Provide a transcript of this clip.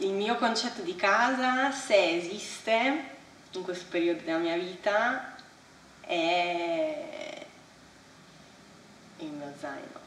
Il mio concetto di casa, se esiste in questo periodo della mia vita, è il mio zaino.